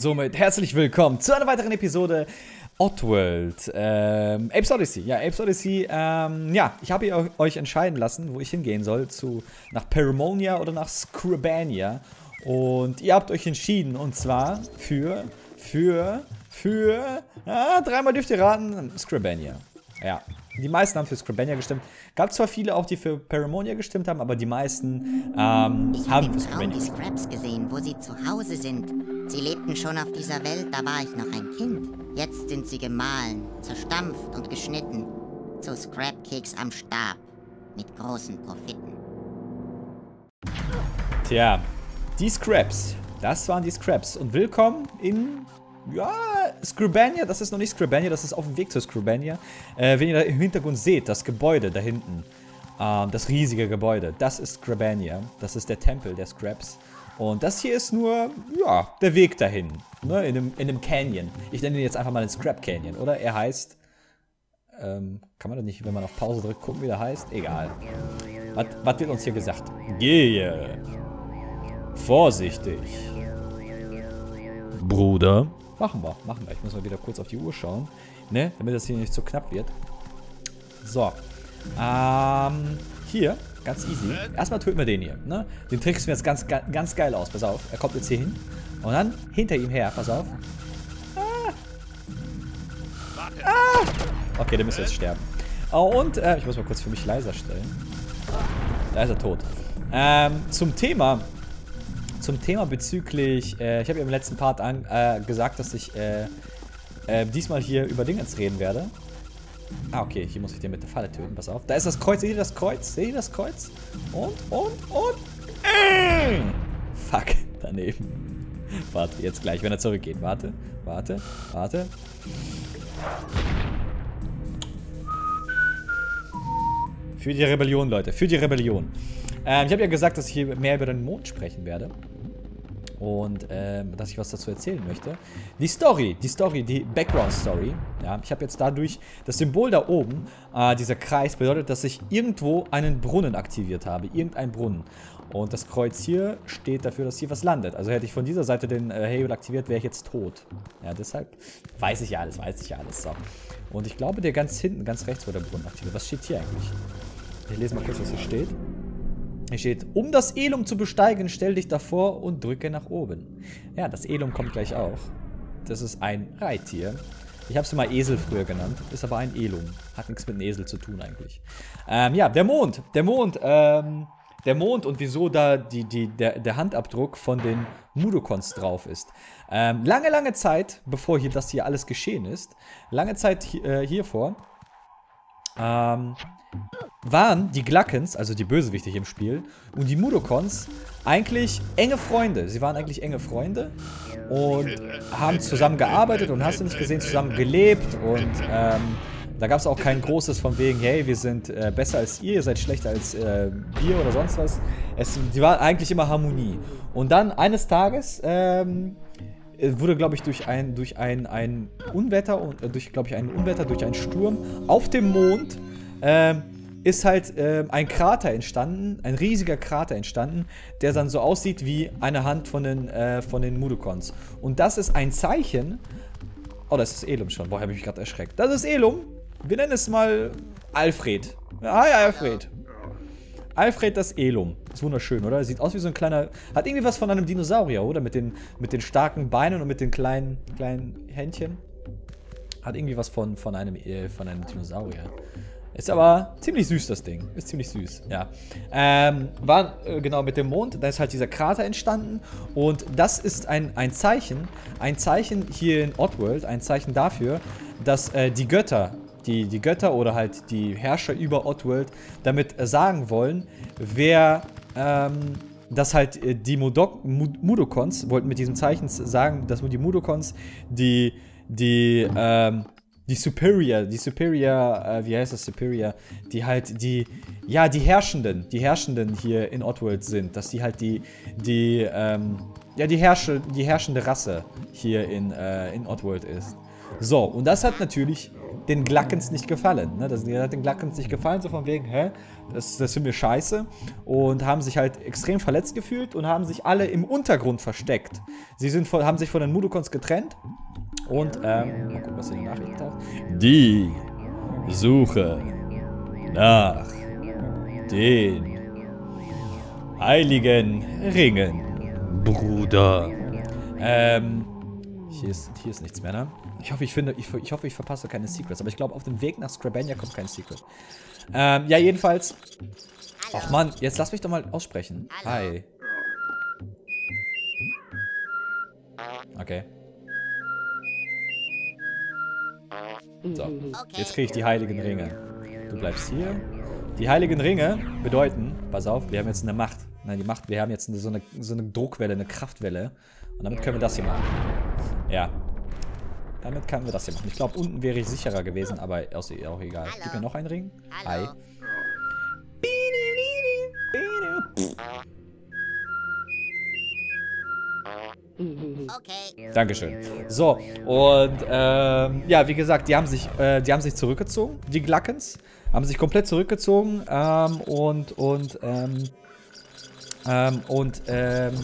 Somit herzlich willkommen zu einer weiteren Episode Oddworld. Ähm, Apes Odyssey. Ja, Apes Odyssey. Ähm, ja, ich habe euch entscheiden lassen, wo ich hingehen soll. Zu, nach Paramonia oder nach Scribania. Und ihr habt euch entschieden. Und zwar für, für, für, ah, dreimal dürft ihr raten, Scribania. Ja, die meisten haben für Scribania gestimmt. Gab zwar viele auch, die für Paramonia gestimmt haben, aber die meisten ähm, ich haben für Scribania. Ich habe die Scraps gesehen, wo sie zu Hause sind. Sie lebten schon auf dieser Welt, da war ich noch ein Kind. Jetzt sind sie gemahlen, zerstampft und geschnitten. Zu Scrapkeks am Stab. Mit großen Profiten. Tja, die Scraps. Das waren die Scraps. Und willkommen in ja, Scribania, das ist noch nicht Scribania, das ist auf dem Weg zu Scribania. Äh, wenn ihr da im Hintergrund seht, das Gebäude da hinten, ähm, das riesige Gebäude, das ist Scribania. Das ist der Tempel der Scraps. Und das hier ist nur, ja, der Weg dahin. Ne, in, einem, in einem Canyon. Ich nenne ihn jetzt einfach mal den Scrap Canyon, oder? Er heißt, ähm, kann man das nicht, wenn man auf Pause drückt, gucken, wie der heißt? Egal. Was wird uns hier gesagt? Gehe. Vorsichtig. Bruder. Machen wir, machen wir. Ich muss mal wieder kurz auf die Uhr schauen, ne? Damit das hier nicht zu knapp wird. So. Ähm, hier, ganz easy. Erstmal töten wir den hier, ne? Den tricksen wir jetzt ganz, ganz geil aus. Pass auf, er kommt jetzt hier hin. Und dann hinter ihm her, pass auf. Ah. Ah. Okay, der müsste jetzt sterben. Oh, und, äh, ich muss mal kurz für mich leiser stellen. Da ist er tot. Ähm, zum Thema zum Thema bezüglich, äh, ich habe ja im letzten Part an, äh, gesagt, dass ich äh, äh, diesmal hier über Dingens reden werde. Ah, okay, hier muss ich den mit der Falle töten, pass auf. Da ist das Kreuz, seht ihr das Kreuz? Seht ihr das Kreuz? Und, und, und, äh! Fuck, daneben. Warte, jetzt gleich, wenn er zurückgeht. Warte, warte, warte. Für die Rebellion, Leute, für die Rebellion. Ähm, ich habe ja gesagt, dass ich hier mehr über den Mond sprechen werde und ähm, dass ich was dazu erzählen möchte. Die Story, die Story, die Background-Story. Ja, ich habe jetzt dadurch das Symbol da oben, äh, dieser Kreis, bedeutet, dass ich irgendwo einen Brunnen aktiviert habe. Irgendein Brunnen. Und das Kreuz hier steht dafür, dass hier was landet. Also hätte ich von dieser Seite den äh, Hebel aktiviert, wäre ich jetzt tot. Ja, deshalb weiß ich ja alles, weiß ich ja alles. So. Und ich glaube, der ganz hinten, ganz rechts wurde der Brunnen aktiviert. Was steht hier eigentlich? Ich lese mal kurz, was hier steht. Hier steht, um das Elum zu besteigen, stell dich davor und drücke nach oben. Ja, das Elum kommt gleich auch. Das ist ein Reittier. Ich habe es mal Esel früher genannt, ist aber ein Elum. Hat nichts mit einem Esel zu tun eigentlich. Ähm, ja, der Mond. Der Mond, ähm, der Mond und wieso da die, die, der, der Handabdruck von den Mudokons drauf ist. Ähm, lange, lange Zeit, bevor hier das hier alles geschehen ist, lange Zeit äh, hiervor, ähm, waren die Glackens, also die Bösewichte hier im Spiel, und die Mudokons eigentlich enge Freunde. Sie waren eigentlich enge Freunde und haben zusammen gearbeitet und hast du nicht gesehen, zusammen gelebt und ähm, da gab es auch kein großes von wegen, hey, wir sind äh, besser als ihr, ihr seid schlechter als äh, wir oder sonst was. Es, die war eigentlich immer Harmonie. Und dann eines Tages ähm, wurde, glaube ich, durch ein, durch ein, ein Unwetter, äh, durch, glaube ich, ein Unwetter, durch einen Sturm auf dem Mond ähm, ist halt äh, ein Krater entstanden, ein riesiger Krater entstanden, der dann so aussieht wie eine Hand von den, äh, von den Mudokons. Und das ist ein Zeichen. Oh, das ist Elum schon. Boah, habe ich mich gerade erschreckt. Das ist Elum. Wir nennen es mal Alfred. Hi, Alfred. Alfred das Elum. Ist wunderschön, oder? Sieht aus wie so ein kleiner. Hat irgendwie was von einem Dinosaurier, oder? Mit den, mit den starken Beinen und mit den kleinen, kleinen Händchen. Hat irgendwie was von, von, einem, äh, von einem Dinosaurier. Ist aber ziemlich süß, das Ding. Ist ziemlich süß, ja. Ähm, war äh, genau mit dem Mond, da ist halt dieser Krater entstanden. Und das ist ein, ein Zeichen, ein Zeichen hier in Oddworld, ein Zeichen dafür, dass äh, die Götter, die, die Götter oder halt die Herrscher über Oddworld damit äh, sagen wollen, wer, ähm, dass halt äh, die Mudok Mudokons, wollten mit diesem Zeichen sagen, dass die Mudokons die, die, ähm, die Superior, die Superior, äh, wie heißt das Superior, die halt die, ja, die Herrschenden, die Herrschenden hier in Oddworld sind, dass die halt die, die, ähm, ja, die, Herrsche, die herrschende Rasse hier in, äh, in Oddworld ist. So, und das hat natürlich den Glackens nicht gefallen. Ne? Das hat den Glackens nicht gefallen, so von wegen, hä, das, das finden wir scheiße. Und haben sich halt extrem verletzt gefühlt und haben sich alle im Untergrund versteckt. Sie sind von, haben sich von den Mudokons getrennt. Und, ähm, mal gucken, was in den Nachrichten taucht. Die Suche nach den heiligen Ringen, Bruder. Ähm, hier ist, hier ist nichts mehr, ne? Ich hoffe, ich finde, ich, ich hoffe, ich verpasse keine Secrets. Aber ich glaube, auf dem Weg nach Scrabania kommt kein Secret. Ähm, ja, jedenfalls. Ach man, jetzt lass mich doch mal aussprechen. Hi. Okay. So, jetzt kriege ich die heiligen Ringe. Du bleibst hier. Die heiligen Ringe bedeuten, pass auf, wir haben jetzt eine Macht. Nein, die Macht, wir haben jetzt so, eine, so eine Druckwelle, eine Kraftwelle. Und damit können wir das hier machen. Ja, damit können wir das hier machen. Ich glaube, unten wäre ich sicherer gewesen, aber ist auch egal. Hallo. Gib mir noch einen Ring. Hallo. Hi. Okay. Dankeschön. So, und ähm, ja, wie gesagt, die haben sich, äh, die haben sich zurückgezogen, die Glackens. Haben sich komplett zurückgezogen ähm, und, und, ähm, ähm, und, ähm,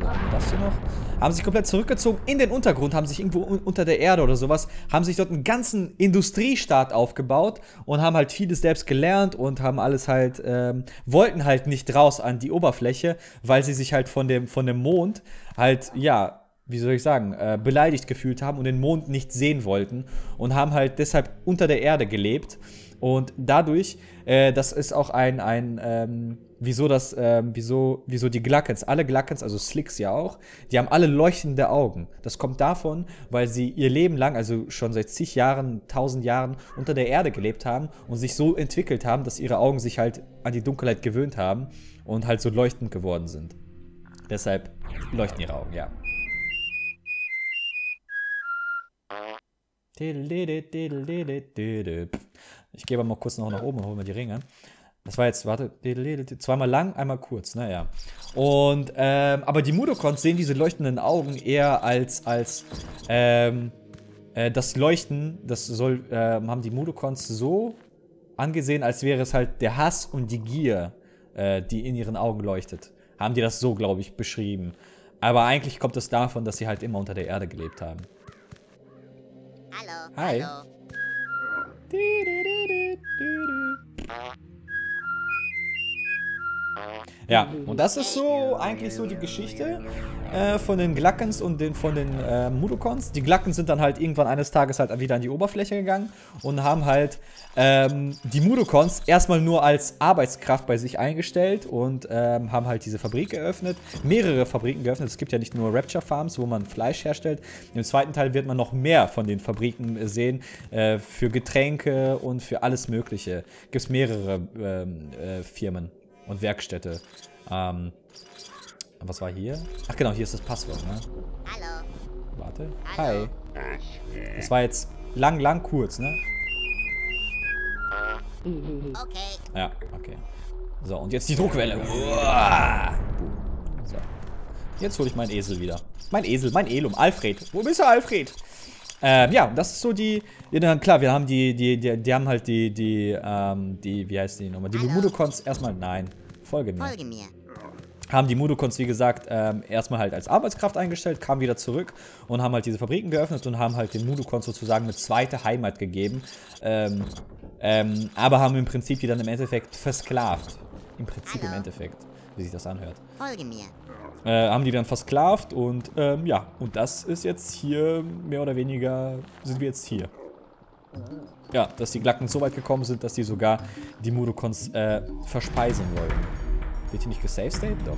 so, das hier noch? haben sich komplett zurückgezogen in den Untergrund, haben sich irgendwo unter der Erde oder sowas, haben sich dort einen ganzen Industriestaat aufgebaut und haben halt vieles selbst gelernt und haben alles halt, ähm, wollten halt nicht raus an die Oberfläche, weil sie sich halt von dem, von dem Mond halt, ja, wie soll ich sagen, äh, beleidigt gefühlt haben und den Mond nicht sehen wollten und haben halt deshalb unter der Erde gelebt. Und dadurch, äh, das ist auch ein, ein ähm, wieso das, ähm, wieso, wieso die Glackens, alle Glackens, also Slicks ja auch, die haben alle leuchtende Augen. Das kommt davon, weil sie ihr Leben lang, also schon seit zig Jahren, tausend Jahren unter der Erde gelebt haben und sich so entwickelt haben, dass ihre Augen sich halt an die Dunkelheit gewöhnt haben und halt so leuchtend geworden sind. Deshalb leuchten ihre Augen, ja. Ich gehe mal kurz noch nach oben und hole mir die Ringe. Das war jetzt, warte, zweimal lang, einmal kurz, naja. Und, ähm, aber die Mudokons sehen diese leuchtenden Augen eher als, als, ähm, äh, das Leuchten, das soll, äh, haben die Mudokons so angesehen, als wäre es halt der Hass und die Gier, äh, die in ihren Augen leuchtet. Haben die das so, glaube ich, beschrieben. Aber eigentlich kommt es davon, dass sie halt immer unter der Erde gelebt haben. Hallo. Hi. Hallo. Do-do-do-do-do-do. Ja, und das ist so eigentlich so die Geschichte äh, von den Glackens und den, von den äh, Mudokons. Die Glackens sind dann halt irgendwann eines Tages halt wieder an die Oberfläche gegangen und haben halt ähm, die Mudokons erstmal nur als Arbeitskraft bei sich eingestellt und ähm, haben halt diese Fabrik geöffnet, mehrere Fabriken geöffnet. Es gibt ja nicht nur Rapture Farms, wo man Fleisch herstellt. Im zweiten Teil wird man noch mehr von den Fabriken sehen, äh, für Getränke und für alles Mögliche. Gibt es mehrere ähm, äh, Firmen und Werkstätte. Ähm, was war hier? Ach genau, hier ist das Passwort, ne? Hallo. Warte. Hallo. Hi. Das war jetzt lang, lang kurz, ne? Okay. Ja, okay. So, und jetzt die Druckwelle. So. Jetzt hole ich meinen Esel wieder. Mein Esel, mein Elum, Alfred. Wo bist du, Alfred? Ähm, ja, das ist so die, ja, klar, wir haben die, die, die, die haben halt die, die, ähm, die, wie heißt die nochmal? Die Mudokons erstmal, nein, folge mir. Folge mir. Haben die Mudokons, wie gesagt, ähm, erstmal halt als Arbeitskraft eingestellt, kamen wieder zurück und haben halt diese Fabriken geöffnet und haben halt den Mudokons sozusagen eine zweite Heimat gegeben. Ähm, ähm, aber haben im Prinzip die dann im Endeffekt versklavt. Im Prinzip Hallo. im Endeffekt, wie sich das anhört. Folge mir. Äh, haben die dann versklavt und ähm, ja, und das ist jetzt hier, mehr oder weniger, sind wir jetzt hier. Ja, dass die Glacken so weit gekommen sind, dass die sogar die Mudokons äh, verspeisen wollen. Wird hier nicht gesave state? Doch.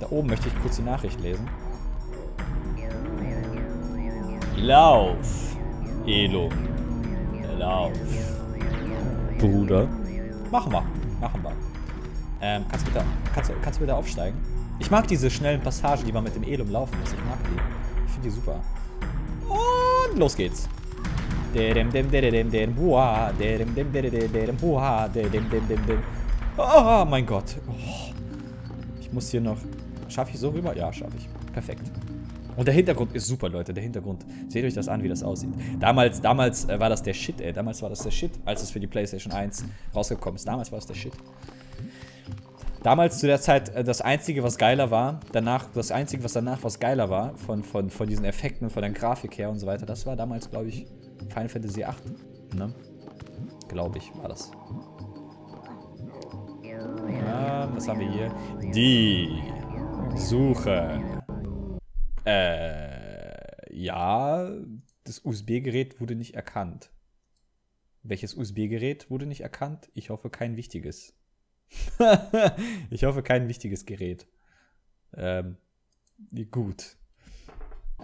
Da oben möchte ich kurz die Nachricht lesen. Lauf, Elo. Lauf. Bruder. Machen wir. Machen wir. Ähm, kannst du bitte, kannst, kannst du bitte aufsteigen? Ich mag diese schnellen Passagen, die man mit dem Elum laufen muss. Ich mag die. Ich finde die super. Und los geht's. Oh mein Gott. Ich muss hier noch... Schaffe ich so rüber? Ja, schaffe ich. Perfekt. Und der Hintergrund ist super, Leute. Der Hintergrund. Seht euch das an, wie das aussieht. Damals, damals äh, war das der Shit, ey. Damals war das der Shit, als es für die PlayStation 1 rausgekommen ist. Damals war das der Shit. Damals zu der Zeit äh, das Einzige, was geiler war, danach, das Einzige, was danach was geiler war, von, von, von diesen Effekten, von der Grafik her und so weiter, das war damals, glaube ich, Final Fantasy VIII. Ne? Glaube ich, war das. Ja, was haben wir hier? Die Suche. Äh, ja, das USB-Gerät wurde nicht erkannt. Welches USB-Gerät wurde nicht erkannt? Ich hoffe, kein wichtiges. ich hoffe, kein wichtiges Gerät. Ähm, gut.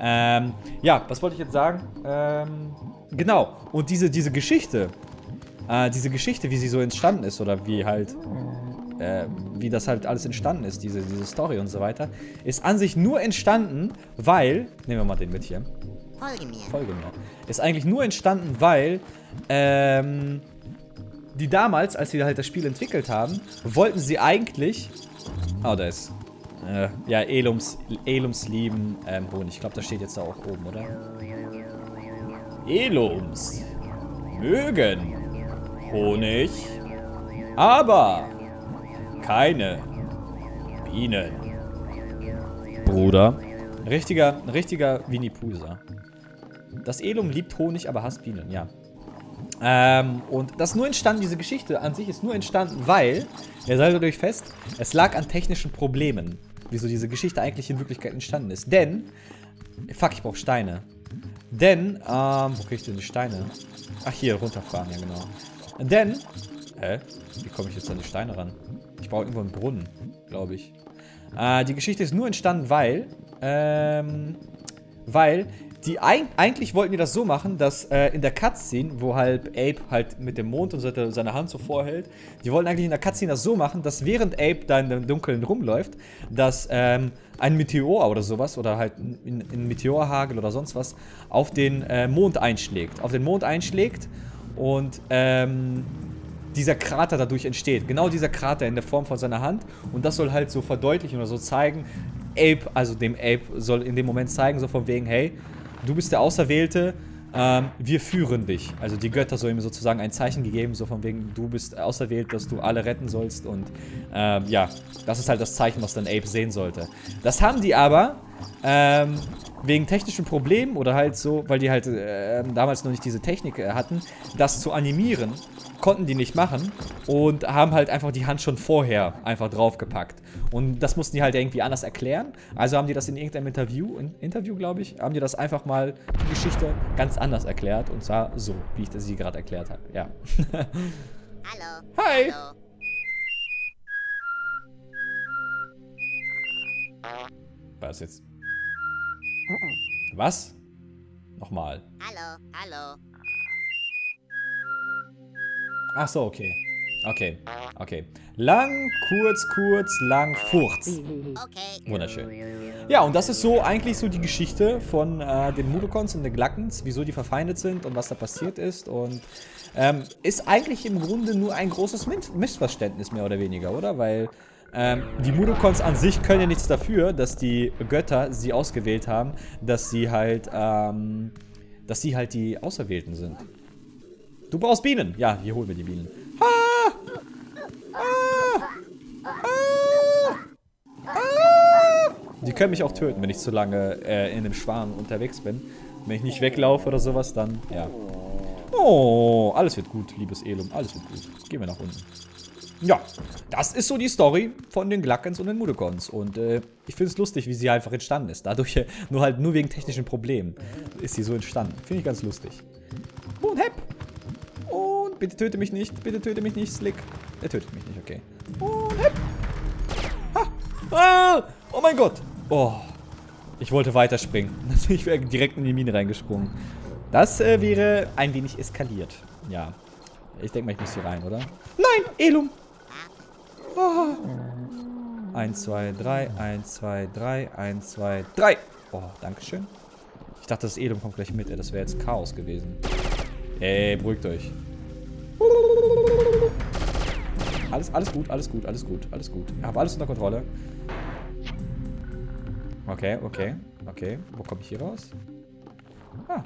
Ähm, ja, was wollte ich jetzt sagen? Ähm, genau. Und diese, diese Geschichte, äh, diese Geschichte, wie sie so entstanden ist oder wie halt, äh, wie das halt alles entstanden ist, diese, diese Story und so weiter, ist an sich nur entstanden, weil, nehmen wir mal den mit hier. Folge mir. Folge mir. Ist eigentlich nur entstanden, weil, ähm, die damals, als sie halt das Spiel entwickelt haben, wollten sie eigentlich... Oh, da ist... Äh, ja, Elums, Elums lieben ähm, Honig. Ich glaube, das steht jetzt da auch oben, oder? Elums mögen Honig, aber keine Bienen. Bruder. Richtiger, richtiger Winnie Pusa. Das Elum liebt Honig, aber hasst Bienen, ja. Ähm, und das nur entstanden, diese Geschichte an sich ist nur entstanden, weil, ihr seid euch fest, es lag an technischen Problemen, wieso diese Geschichte eigentlich in Wirklichkeit entstanden ist. Denn, fuck, ich brauche Steine. Denn, ähm, wo kriege ich denn die Steine? Ach, hier, runterfahren, ja genau. Denn, hä? Wie komme ich jetzt an die Steine ran? Ich brauche irgendwo einen Brunnen, glaube ich. Äh, die Geschichte ist nur entstanden, weil, ähm, weil die eigentlich wollten die das so machen, dass äh, in der Cutscene, wo halt Ape halt mit dem Mond und so seine Hand so vorhält, die wollten eigentlich in der Cutscene das so machen, dass während Ape da in dem Dunkeln rumläuft, dass ähm, ein Meteor oder sowas oder halt ein, ein Meteorhagel oder sonst was auf den äh, Mond einschlägt. Auf den Mond einschlägt und ähm, dieser Krater dadurch entsteht. Genau dieser Krater in der Form von seiner Hand. Und das soll halt so verdeutlichen oder so zeigen, Ape, also dem Ape soll in dem Moment zeigen, so von wegen, hey, du bist der Auserwählte, ähm, wir führen dich. Also die Götter sollen ihm sozusagen ein Zeichen gegeben, so von wegen, du bist auserwählt, dass du alle retten sollst. Und ähm, ja, das ist halt das Zeichen, was dann Ape sehen sollte. Das haben die aber ähm, wegen technischen Problemen oder halt so, weil die halt äh, damals noch nicht diese Technik äh, hatten, das zu animieren, konnten die nicht machen und haben halt einfach die Hand schon vorher einfach draufgepackt. Und das mussten die halt irgendwie anders erklären. Also haben die das in irgendeinem Interview, in Interview glaube ich, haben die das einfach mal die Geschichte ganz anders erklärt. Und zwar so, wie ich das sie gerade erklärt habe. Ja. Hallo. Hi. Hallo. Was jetzt? Was? Nochmal. Hallo. Hallo. Ach so, okay. Okay, okay. Lang, kurz, kurz, lang, furz. Okay. Wunderschön. Ja, und das ist so eigentlich so die Geschichte von äh, den Mudokons und den Glackens, wieso die verfeindet sind und was da passiert ist. Und ähm, ist eigentlich im Grunde nur ein großes Missverständnis, mehr oder weniger, oder? Weil ähm, die Mudokons an sich können ja nichts dafür, dass die Götter sie ausgewählt haben, dass sie halt, ähm, dass sie halt die Auserwählten sind. Du brauchst Bienen. Ja, hier holen wir die Bienen. Ah! Ah! Ah! Ah! Die können mich auch töten, wenn ich zu lange äh, in dem Schwan unterwegs bin. Wenn ich nicht weglaufe oder sowas, dann, ja. Oh, alles wird gut, liebes Elum. Alles wird gut. Gehen wir nach unten. Ja, das ist so die Story von den Glackens und den Mudokons. Und äh, ich finde es lustig, wie sie einfach entstanden ist. Dadurch, äh, nur halt nur wegen technischen Problemen ist sie so entstanden. Finde ich ganz lustig. Und hepp. Bitte töte mich nicht. Bitte töte mich nicht, Slick. Er tötet mich nicht, okay. Ha. Ah. Oh mein Gott. Oh. Ich wollte weiterspringen. Ich wäre direkt in die Mine reingesprungen. Das äh, wäre ein wenig eskaliert. Ja. Ich denke mal, ich muss hier rein, oder? Nein, Elum. Oh. 1, 2, 3, 1, 2, 3, 1, 2, 3. Oh, dankeschön. Ich dachte, das Elum kommt gleich mit. Das wäre jetzt Chaos gewesen. Ey, beruhigt euch. Alles, alles gut, alles gut, alles gut, alles gut. Ich habe alles unter Kontrolle. Okay, okay, Okay, wo komme ich hier raus? Ah.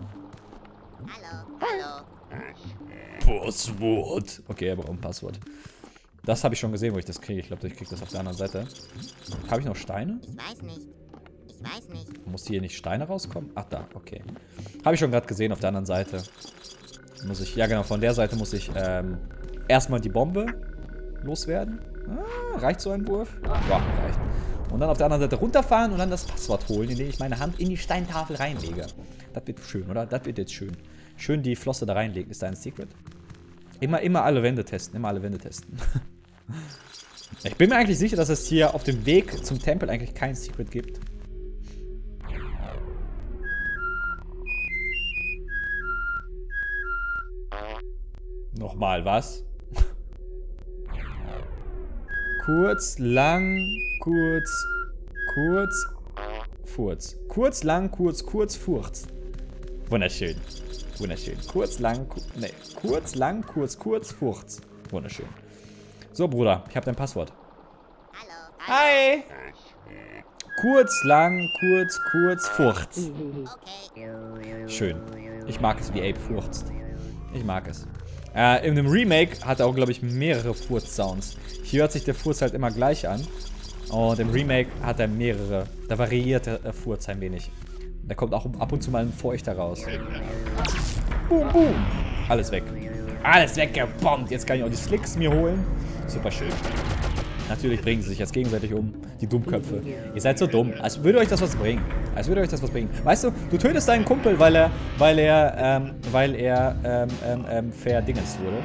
Hallo, hallo. Passwort. Okay, er braucht ein Passwort. Das habe ich schon gesehen, wo ich das kriege. Ich glaube, ich kriege das auf der anderen Seite. Habe ich noch Steine? Ich weiß nicht. Ich weiß nicht. Muss hier nicht Steine rauskommen? Ach, da, okay. Habe ich schon gerade gesehen auf der anderen Seite. Muss ich, ja genau, von der Seite muss ich ähm, erstmal die Bombe loswerden. Ah, reicht so ein Wurf? Ja, reicht. Und dann auf der anderen Seite runterfahren und dann das Passwort holen, indem ich meine Hand in die Steintafel reinlege. Das wird schön, oder? Das wird jetzt schön. Schön die Flosse da reinlegen. Ist da ein Secret? Immer, immer alle Wände testen. Immer alle Wände testen. ich bin mir eigentlich sicher, dass es hier auf dem Weg zum Tempel eigentlich kein Secret gibt. Nochmal, was? Kurz, lang, kurz, kurz, Furz. Kurz, lang, kurz, kurz, Furz. Wunderschön. Wunderschön. Kurz, lang, ku nee. kurz, lang, kurz, kurz, Furz. Wunderschön. So, Bruder, ich habe dein Passwort. Hallo. Hi. Kurz, lang, kurz, kurz, Furz. Okay. Schön. Ich mag es, wie Ape furzt. Ich mag es. Äh, in dem Remake hat er auch, glaube ich, mehrere Furz-Sounds. Hier hört sich der Furz halt immer gleich an. Und im Remake hat er mehrere. Da variiert der Furz ein wenig. Da kommt auch ab und zu mal ein Feuchter raus. Boom, boom. Alles weg. Alles weggebombt. Jetzt kann ich auch die Slicks mir holen. Super schön. Natürlich bringen sie sich jetzt gegenseitig um, die Dummköpfe. Ihr seid so dumm. Als würde euch das was bringen. Als würde euch das was bringen. Weißt du, du tötest deinen Kumpel, weil er, weil er, ähm, weil er, ähm, ähm, ähm, wurde.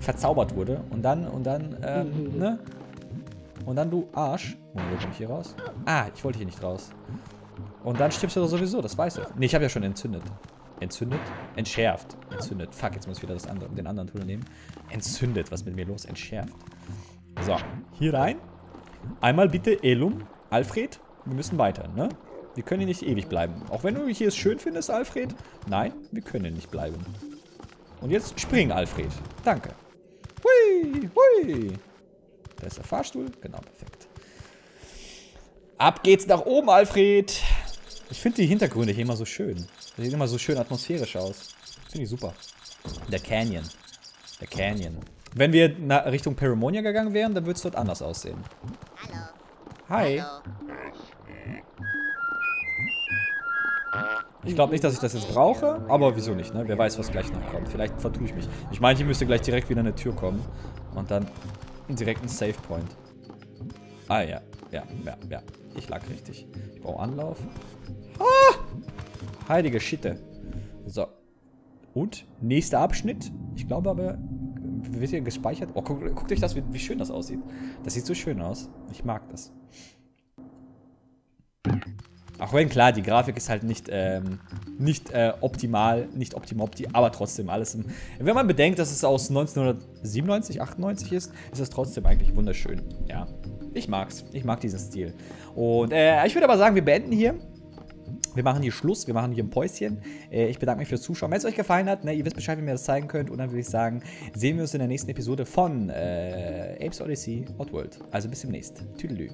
Verzaubert wurde. Und dann, und dann, ähm, ne? Und dann du Arsch. Oh, wo komme ich hier raus? Ah, ich wollte hier nicht raus. Und dann stirbst du doch sowieso, das weiß ich. Nee, ich habe ja schon entzündet. Entzündet? Entschärft. Entzündet. Fuck, jetzt muss ich wieder das andere, den anderen Tunnel nehmen. Entzündet, was mit mir los? Entschärft. So, hier rein. Einmal bitte Elum. Alfred, wir müssen weiter, ne? Wir können hier nicht ewig bleiben. Auch wenn du hier es schön findest, Alfred. Nein, wir können hier nicht bleiben. Und jetzt spring, Alfred. Danke. Hui, hui. Da ist der Fahrstuhl. Genau, perfekt. Ab geht's nach oben, Alfred. Ich finde die Hintergründe hier immer so schön. Das sieht immer so schön atmosphärisch aus. Finde ich super. Der Canyon. Der Canyon. Wenn wir Richtung Paramonia gegangen wären, dann würde es dort anders aussehen. Hallo. Hi. Hallo. Ich glaube nicht, dass ich das jetzt brauche, aber wieso nicht, ne? Wer weiß, was gleich noch kommt. Vielleicht vertue ich mich. Ich meine, hier müsste gleich direkt wieder eine Tür kommen. Und dann direkt ein Save Point. Ah, ja. Ja, ja, ja. Ich lag richtig. Ich brauche Anlauf. Ah! Heilige Schitte. So. Und? Nächster Abschnitt. Ich glaube aber, wird hier gespeichert? Oh, guck, guckt euch das, wie, wie schön das aussieht. Das sieht so schön aus. Ich mag das. Auch wenn klar, die Grafik ist halt nicht, ähm, nicht äh, optimal, nicht optimopti, aber trotzdem alles im, Wenn man bedenkt, dass es aus 1997, 98 ist, ist es trotzdem eigentlich wunderschön. Ja, ich mag's. Ich mag diesen Stil. Und äh, ich würde aber sagen, wir beenden hier. Wir machen hier Schluss, wir machen hier ein Päuschen. Äh, ich bedanke mich fürs Zuschauen. Wenn es euch gefallen hat, ne, ihr wisst Bescheid, wie ihr das zeigen könnt. Und dann würde ich sagen, sehen wir uns in der nächsten Episode von äh, Apes Odyssey Oddworld. Also bis demnächst. Tüdelü.